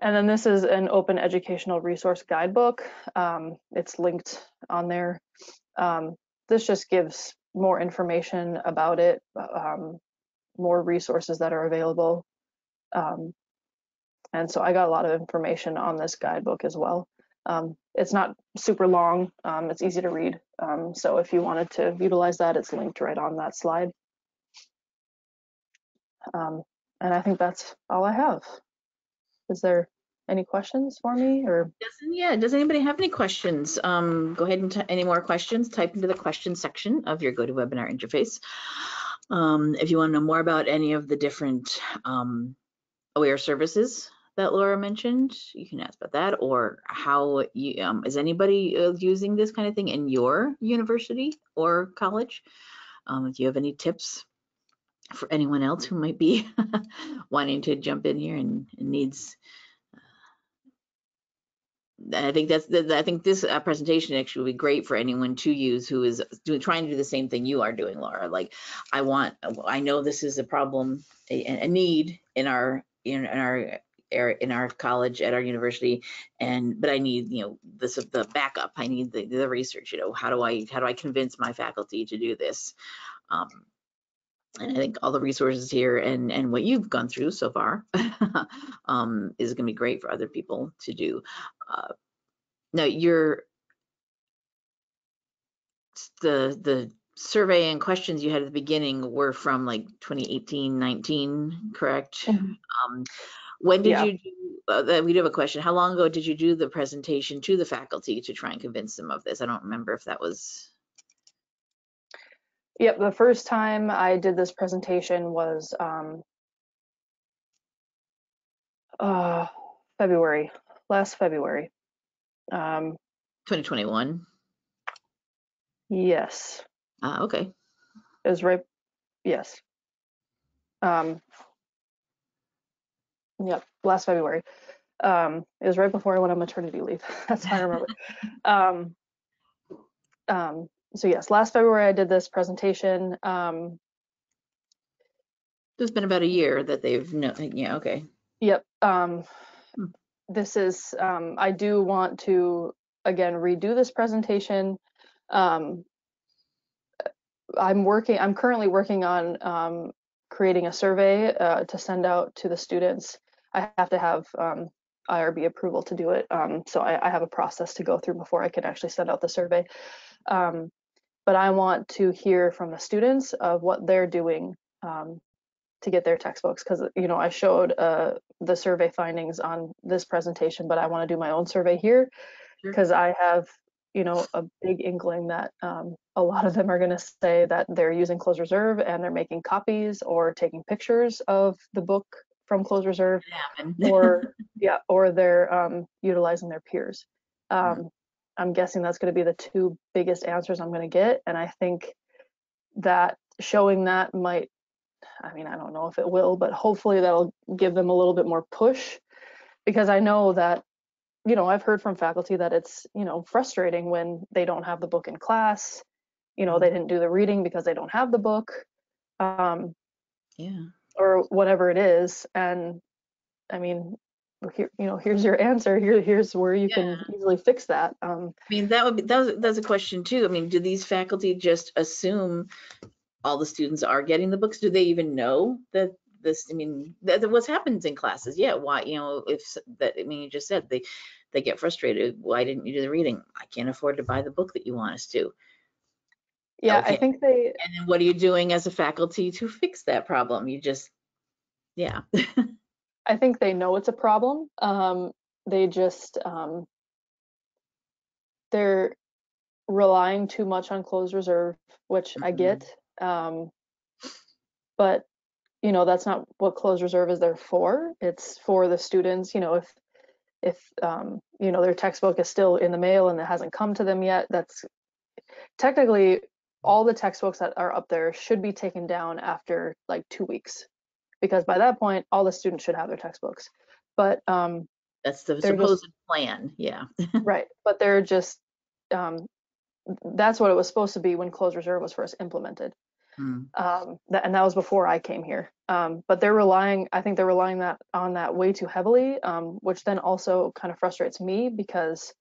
And then this is an open educational resource guidebook. Um, it's linked on there. Um, this just gives more information about it, um, more resources that are available. Um, and so I got a lot of information on this guidebook as well. Um, it's not super long, um, it's easy to read. So if you wanted to utilize that, it's linked right on that slide. And I think that's all I have. Is there any questions for me or? Doesn't yeah, does anybody have any questions? Um, go ahead and any more questions, type into the question section of your GoToWebinar interface. Um, if you want to know more about any of the different um, OER services that Laura mentioned, you can ask about that or how you, um, is anybody uh, using this kind of thing in your university or college? Um, if you have any tips for anyone else who might be wanting to jump in here and, and needs I think that's I think this uh, presentation actually would be great for anyone to use who is doing trying to do the same thing you are doing, Laura. Like, I want, I know this is a problem, a, a need in our in, in our in our college at our university, and but I need you know this the backup. I need the, the research. You know, how do I how do I convince my faculty to do this? Um, and I think all the resources here and and what you've gone through so far um, is going to be great for other people to do. Uh, now your the the survey and questions you had at the beginning were from like 2018 19 correct Mhm. um, when did Yeah. you do uh, we do have a question how long ago did you do the presentation to the faculty to try and convince them of this i don't remember if that was Yep, the first time I did this presentation was um, uh, February, last February. Um, 2021 yes, uh, okay it was right. Yes, Um, yep, last February. Um, it was right before I went on maternity leave. That's how I remember. um, um, so yes, last February I did this presentation. Um, It's been about a year that they've, no, yeah, okay. Yep. Um, Hmm. this is, um, I do want to, again, redo this presentation. Um, I'm working, I'm currently working on um, creating a survey uh, to send out to the students. I have to have um, IRB approval to do it. Um, so I, I have a process to go through before I can actually send out the survey. Um, but I want to hear from the students of what they're doing um, to get their textbooks because you know I showed uh, the survey findings on this presentation, but I want to do my own survey here Sure. because I have you know a big inkling that um, a lot of them are going to say that they're using Close Reserve and they're making copies or taking pictures of the book from Close Reserve or yeah or they're um, utilizing their peers. Mm. Um, I'm guessing that's going to be the two biggest answers I'm going to get, and I think that showing that might I mean, I don't know if it will, but hopefully that'll give them a little bit more push because I know that, you know, I've heard from faculty that it's, you know, frustrating when they don't have the book in class. You know, they didn't do the reading because they don't have the book um, Yeah. or whatever it is. And I mean, here, you know, here's your answer. Here, here's where you can easily fix that. Um, I mean, that would be, that was, that's a question too. I mean, do these faculty just assume all the students are getting the books? Do they even know that this, I mean, that, that what happens in classes? Yeah, why, you know, if that, I mean, you just said they, they get frustrated. Why didn't you do the reading? I can't afford to buy the book that you want us to. yeah, Okay. I think they, And then what are you doing as a faculty to fix that problem? You just, yeah. I think they know it's a problem. Um, they just um, they're relying too much on closed reserve, which I Mhm. get. Um, but you know that's not what closed reserve is there for. It's for the students. You know if if um, you know their textbook is still in the mail and it hasn't come to them yet, that's technically all the textbooks that are up there should be taken down after like two weeks because by that point all the students should have their textbooks but um, That's the They're just- supposed plan. Yeah. right but they're just um, that's what it was supposed to be when closed reserve was first implemented Hmm. um, that, and that was before i came here um, but they're relying i think they're relying that on that way too heavily um, which then also kind of frustrates me because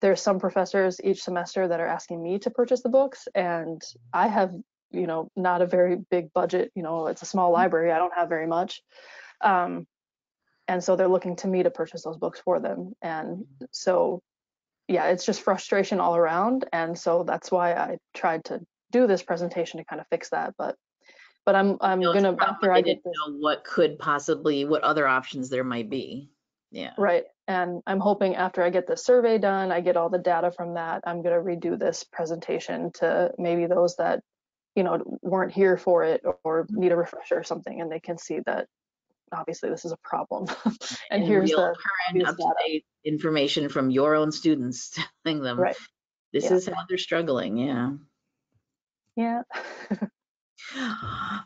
there's some professors each semester that are asking me to purchase the books and i have you know not a very big budget you know it's a small library i don't have very much. Um, and so they're looking to me to purchase those books for them. And so yeah it's just frustration all around. And so that's why i tried to do this presentation to kind of fix that. But but i'm i'm No, gonna after i get didn't this know what could possibly, what other options there might be. Yeah. right. And i'm hoping after i get the survey done i get all the data from that i'm going to redo this presentation to maybe those that you know weren't here for it or need a refresher or something and they can see that obviously this is a problem and here's the current obvious up to date information from your own students telling them right this yeah. is how they're struggling. Yeah. yeah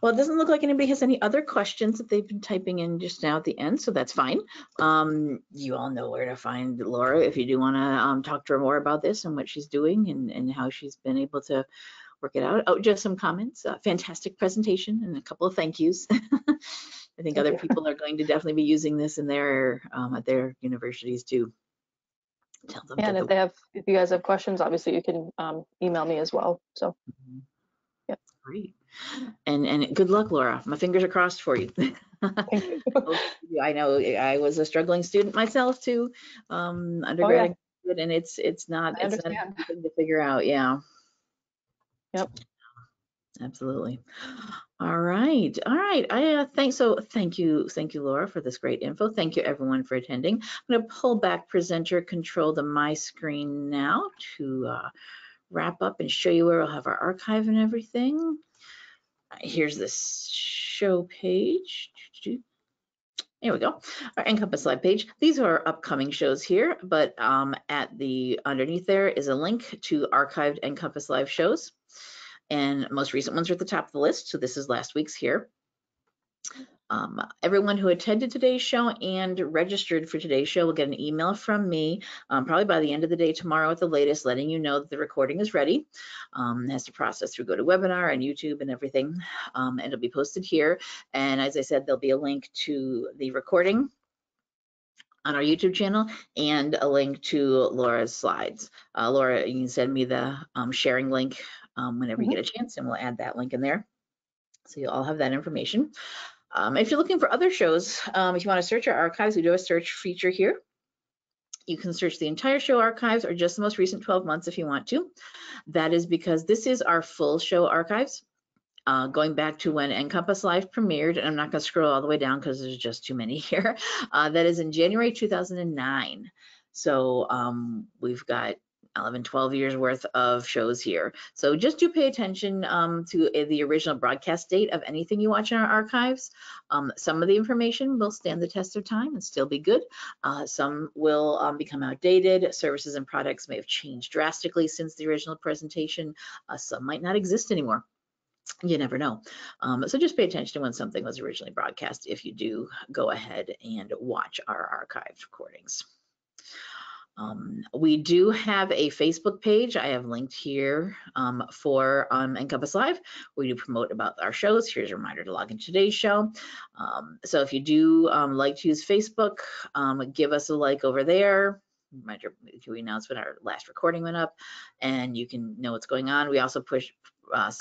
Well, it doesn't look like anybody has any other questions that they've been typing in just now at the end, so that's fine. Um, you all know where to find Laura if you do want to um, talk to her more about this and what she's doing and, and how she's been able to work it out. Oh, just some comments. Uh, fantastic presentation and a couple of thank yous. I think other people are going to definitely be using this in their um, at their universities too. Tell them and if the they have if you guys have questions obviously you can um, email me as well so Mhm. Yep. Great. And and good luck, Laura. My fingers are crossed for you. you Both of you. I know I was a struggling student myself too, um, undergrad, and graduate, and it's it's not I it's not understand. to figure out. Yeah. Yep. Absolutely. All right. All right. I uh, thank so thank you thank you Laura for this great info. Thank you everyone for attending. I'm going to pull back presenter control to my screen now to uh, wrap up and show you where we'll have our archive and everything. Here's this show page. Here we go. Our NCompass Live page. These are our upcoming shows here, but um, at the underneath there is a link to archived NCompass Live shows. And most recent ones are at the top of the list. So this is last week's here. Um, everyone who attended today's show and registered for today's show will get an email from me, um, probably by the end of the day tomorrow at the latest, letting you know that the recording is ready. Um, it has to process through GoToWebinar and YouTube and everything, um, and it'll be posted here. And as I said, there'll be a link to the recording on our YouTube channel and a link to Laura's slides. Uh, Laura, you can send me the um, sharing link um, whenever Mhm. you get a chance, and we'll add that link in there. So you'll all have that information. Um, if you're looking for other shows, um, if you want to search our archives, we do a search feature here. You can search the entire show archives or just the most recent 12 months if you want to. That is because this is our full show archives. Uh, going back to when NCompass Live premiered, and I'm not going to scroll all the way down because there's just too many here. Uh, that is in January 2009. So um, we've got 11, 12 years worth of shows here. So just do pay attention um, to uh, the original broadcast date of anything you watch in our archives. Um, some of the information will stand the test of time and still be good. Uh, some will um, become outdated. Services and products may have changed drastically since the original presentation. Uh, some might not exist anymore you never know. Um, so just pay attention to when something was originally broadcast if you do go ahead and watch our archived recordings. Um, we do have a Facebook page I have linked here um, for um, NCompass Live. We do promote about our shows. Here's a reminder to log into today's show. Um, so if you do um, like to use Facebook, um, give us a like over there. Reminder, we announced when our last recording went up and you can know what's going on. We also push uh,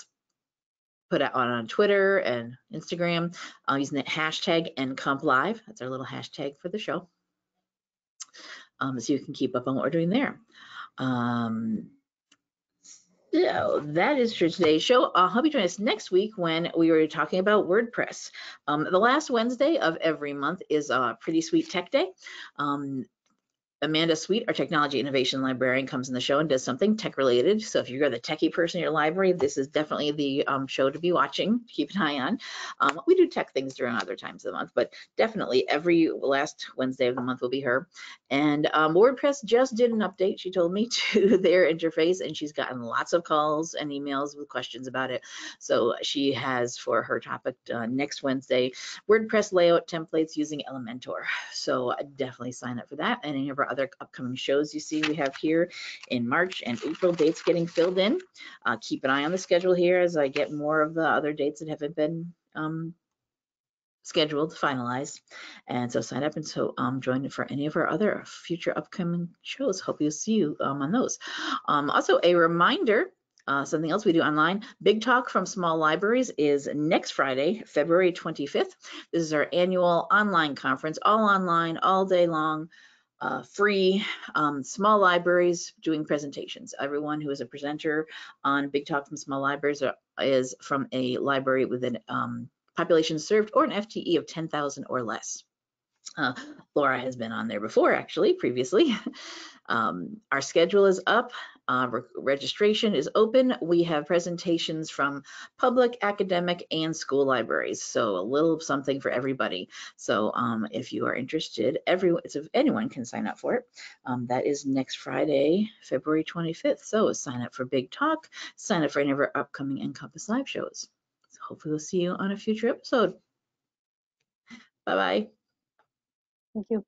put out on, on Twitter and Instagram uh, using the hashtag NCompLive. That's our little hashtag for the show. Um, so you can keep up on what we're doing there. Um, so that is for today's show. I hope you join us next week when we are talking about WordPress. Um, the last Wednesday of every month is a pretty sweet tech day. Um, Amanda Sweet, our technology innovation librarian, comes in the show and does something tech related. So if you're the techie person in your library, this is definitely the um, show to be watching. Keep an eye on. Um, we do tech things during other times of the month, but definitely every last Wednesday of the month will be her. And um, WordPress just did an update, she told me, to their interface, and she's gotten lots of calls and emails with questions about it. So she has for her topic uh, next Wednesday WordPress layout templates using Elementor. So definitely sign up for that and any of other upcoming shows you see we have here in March and April dates getting filled in. Uh, keep an eye on the schedule here as I get more of the other dates that haven't been um, scheduled, finalized. And so sign up and so um, join for any of our other future upcoming shows. Hope you'll see you um, on those. Um, also a reminder, uh, something else we do online, Big Talk from Small Libraries is next Friday, February 25th. This is our annual online conference, all online, all day long uh, free um, small libraries doing presentations. Everyone who is a presenter on Big Talk from Small Libraries are, is from a library with a um, population served or an FTE of 10,000 or less. Uh, Laura has been on there before, actually, previously. Um, our schedule is up. Uh, re registration is open. We have presentations from public, academic, and school libraries. So a little something for everybody. So um, if you are interested, everyone, so anyone can sign up for it. Um, that is next Friday, February 25th. So sign up for Big Talk. Sign up for any of our upcoming NCompass Live shows. So hopefully we'll see you on a future episode. Bye-bye. Thank you.